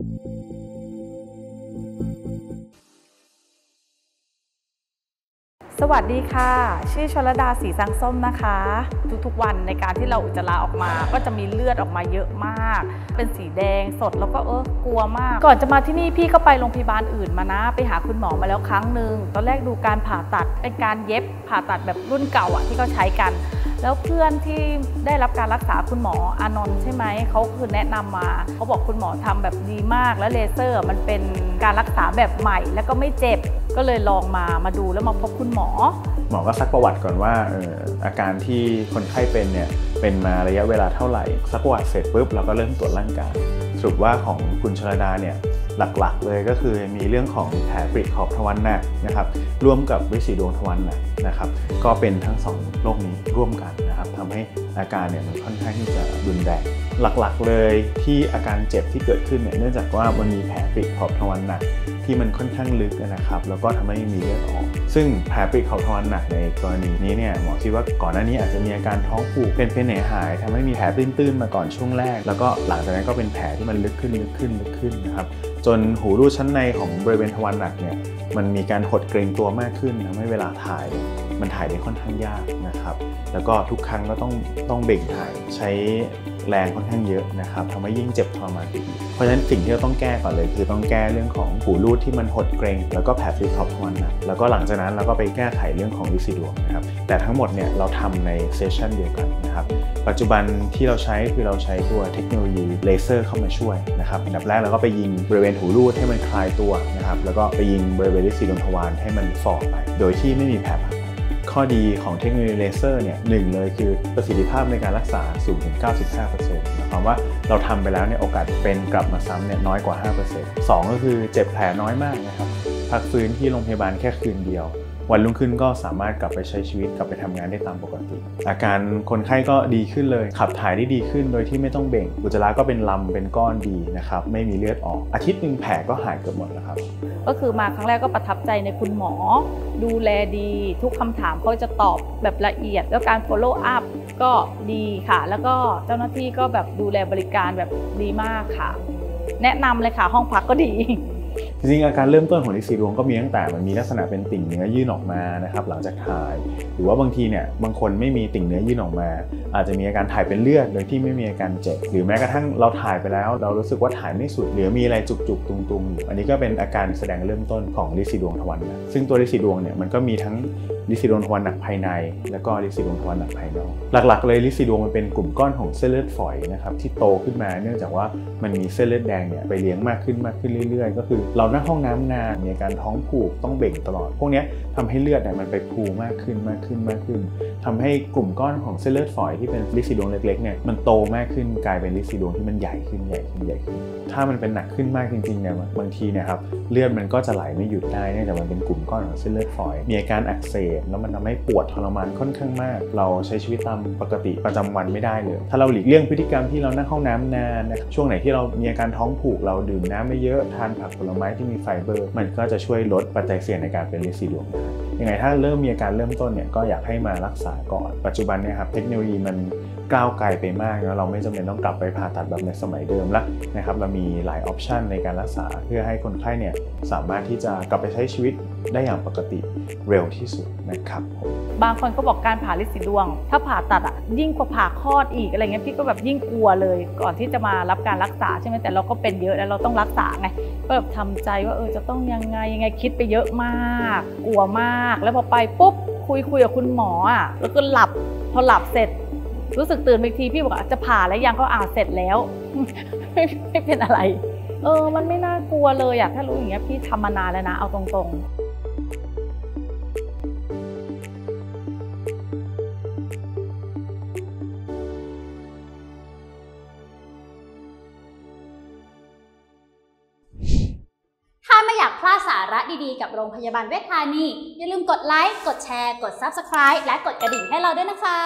สวัสดีค่ะ ชื่อชลดาสีสังส้มนะคะ ทุกๆวันในการที่เราอุจจาระออกมา ก็จะมีเลือดออกมาเยอะมาก เป็นสีแดงสดแล้วก็เออกลัวมาก ก่อนจะมาที่นี่พี่ก็ไปโรงพยาบาลอื่นมานะ ไปหาคุณหมอมาแล้วครั้งหนึ่งตอนแรกดูการผ่าตัดเป็นการเย็บผ่าตัดแบบรุ่นเก่าอะที่เขาใช้กัน แล้วเพื่อนที่ได้รับการรักษาคุณหมออานนท์ใช่ไหมเขาคือแนะนำมาเขาบอกคุณหมอทำแบบดีมาก แล้วเลเซอร์มันเป็นการรักษาแบบใหม่ แล้วก็ไม่เจ็บก็เลยลองมามาดูแล้วมาพบคุณหมอ หมอก็ซักประวัติก่อนว่าอออาการที่คนไข้เป็นเนี่ยเป็นมาระยะเวลาเท่าไหร่ซักประวัติเสร็จปุ๊บเราก็เริ่มตรวจร่างกายสรุปว่าของคุณชลดาเนี่ย หลักๆ เลยก็คือมีเรื่องของแผลปริขอบทวารหนักนะครับร่วมกับวิสีดวงทวารหนักนะครับก็เป็นทั้งสองโรคนี้ร่วมกันนะครับทำให้อาการเนี่ยมันค่อนข้างที่จะรุนแรงหลักๆ เลยที่อาการเจ็บที่เกิดขึ้นเนี่ยเนื่องจากว่ามันมีแผลปริขอบทวารหนักที่มันค่อนข้างลึกนะครับแล้วก็ทำให้มีเลือดออก ซึ่งแผลปริเขาทอนหนักในกรณีนี้เนี่ยหมอคิดว่าก่อนหน้านี้อาจจะมีอาการท้องผูกเป็นเป็นหนหายทำให้มีแผลตื้นๆมาก่อนช่วงแรก แล้วก็หลังจากนั้นก็เป็นแผลที่มันลึกขึ้นลึกขึ้นลึกขึ้นนะครับ จนหูรูดชั้นในของบริเวณทวารหนักเนี่ยมันมีการหดเกร็งตัวมากขึ้นทำให้เวลาถ่ายมันถ่ายได้ค่อนข้างยากนะครับ แล้วก็ทุกครั้งก็ต้องต้องเบ่งถ่ายใช้ แรงค่อนข้างเยอะนะครับทำให้ยิ่งเจ็บทรมานไปอีก เพราะฉะนั้นสิ่งที่เราต้องแก้ก่อนเลย คือต้องแก้เรื่องของหูรูดที่มันหดเกร็งแล้วก็แผลที่ขอบทวารนะแล้วก็หลังจากนั้นเราก็ไปแก้ไขเรื่องของริดสีดวงนะครับแต่ทั้งหมดเนี่ยเราทำใน session เดียวกันนะครับปัจจุบันที่เราใช้คือเราใช้ตัวเทคโนโลยีเลเซอร์เข้ามาช่วยนะครับอันดับแรกเราก็ไปยิงบริเวณหูรูดให้มันคลายตัวนะครับแล้วก็ไปยิงบริเวณริดสีดวงทวารให้มันฝ่อไป โดยที่ไม่มีแผลผัก ข้อดีของเทคโนโลยีเลเซอร์เนี่ยหนึ่งเลยคือประสิทธิภาพในการรักษาสูงถึง 95%หมายความว่าเราทำไปแล้วเนี่ยโอกาสเป็นกลับมาซ้ำเนี่ยน้อยกว่า 5% 2 ก็คือเจ็บแผลน้อยมากนะครับพักฟื้นที่โรงพยาบาลแค่คืนเดียว วันรุ่งขึ้นก็สามารถกลับไปใช้ชีวิตกลับไปทำงานได้ตามปกติ อาการคนไข้ก็ดีขึ้นเลย ขับถ่ายได้ดีขึ้นโดยที่ไม่ต้องเบ่ง อุจจาระก็เป็นลำเป็นก้อนดีนะครับ ไม่มีเลือดออก อาทิตย์หนึ่งแผลก็หายเกือบหมดแล้วครับ ก็คือมาครั้งแรกก็ประทับใจในคุณหมอ ดูแลดี ทุกคำถามเขาจะตอบแบบละเอียด แล้วการ follow up ก็ดีค่ะ แล้วก็เจ้าหน้าที่ก็แบบดูแลบริการแบบดีมากค่ะ แนะนำเลยค่ะห้องพักก็ดี จริงๆอาการเริ่มต้นของลิซีดวงก็มีตั้งแต่มันมีลักษณะเป็นติ่งเนื้อยื่นออกมานะครับหลังจากถ่าย หรือว่าบางทีเนี่ยบางคนไม่มีติ่งเนื้อยื่นออกมา อาจจะมีอาการถ่ายเป็นเลือดโดยที่ไม่มีอาการเจ็บหรือแม้กระทั่งเราถ่ายไปแล้ว เรารู้สึกว่าถ่ายไม่สุดหรือมีอะไรจุกๆตุงๆอยู่อันนี้ก็เป็นอาการแสดงเริ่มต้นของริดสีดวงทวารหนักซึ่งตัวริดสีดวงเนี่ยมันก็มีทั้งริดสีดวงทวารหนักภายใน แล้วก็ริดสีดวงทวารหนักภายนอกหลักๆ เลยริดสีดวงมันเป็นกลุ่มก้อนของเส้นเลือดฝอยนะครับที่โตขึ้นมาเนื่องจากว่ามันมีเส้นเลือดแดงเนี่ยไปเลี้ยงมากขึ้นมากขึ้นเรื่อยๆ ก็คือเรานั่งห้องน้ำนานมีอาการท้องผูกต้องเบ่งตลอด พวกนี้ทำให้เลือดเนี่ยมันไป pool มากขึ้นมากขึ้นมากขึ้นทำให้กลุ่มก้อนของเส้นเลือดฝอยที่เป็นริดสีดวงเล็กๆเนี่ยมันโตมากขึ้นกลายเป็นริดสีดวงที่มันใหญ่ขึ้นใหญ่ขึ้นใหญ่ขึ้น ถ้ามันเป็นหนักขึ้นมากจริงๆเนี่ยบางทีเนี่ยครับเลือดมันก็จะไหลไม่หยุดได้เนื่องจากมันเป็นกลุ่มก้อนของเส้นเลือดฝอย มีอาการอักเสบแล้วมันทำให้ปวดทรมานค่อนข้างมาก เราใช้ชีวิตตามปกติประจำวันไม่ได้เลย ถ้าเราหลีกเลี่ยงพฤติกรรมที่เรานั่งห้องน้ำนานนะครับช่วงไหนที่เรามีอาการท้องผูกเราดื่มน้ำไม่เยอะทานผักผลไม้ที่มีไฟเบอร์ มันก็จะช่วยลดปัจจัยเสี่ยงในการเป็นลิซิดวงได้ยังไงถ้าเริ่มมีอาการเริ่มต้นเนี่ยก็อยากให้มารักษาก่อนปัจจุบันเนี่ยครับเทคโนโลยีมัน ก้าวไกลไปมากแล้วเราไม่จำเป็นต้องกลับไปผ่าตัดแบบในสมัยเดิมละนะครับเรามีหลายออปชันในการรักษาเพื่อให้คนไข้เนี่ยสามารถที่จะกลับไปใช้ชีวิตได้อย่างปกติเร็วที่สุดนะครับผมบางคนก็บอกการผ่าลิดสีดวง ถ้าผ่าตัดอะยิ่งกว่าผ่าคลอดอีกอะไรเงี้ยพี่ก็แบบยิ่งกลัวเลย ก่อนที่จะมารับการรักษาใช่ไหมแต่เราก็เป็นเยอะแล้วเราต้องรักษาไงก็แบบทำใจว่าเออจะต้องยังไงยังไงคิดไปเยอะมาก กลัวมาก แล้วพอไปปุ๊บคุยคุยกับคุณหมออะแล้วก็หลับพอหลับเสร็จ รู้สึกตื่นอีกทีพี่บอกจะผ่าแล้วยังก็อ่าเสร็จแล้วไม่ไม่เป็นอะไร เออ มันไม่น่ากลัวเลยอะถ้ารู้อย่างเงี้ยพี่ทำมานานแล้วนะ เอาตรงๆถ้าไม่อยากพลาดสาระดีๆ กับโรงพยาบาลเวชธานี อย่าลืมกดไลค์ กดแชร์ กด Subscribe และกดกระดิ่งให้เราด้วยนะคะ